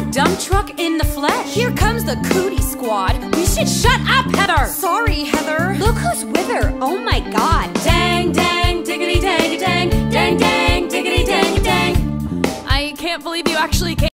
the dump truck in the flesh. Here comes the cootie squad. We should shut up, Heather. Sorry, Heather. Look who's with her. Oh my god. Dang, dang, diggity, dang, dang, dang, dang, diggity, dang, dang. I can't believe you actually came.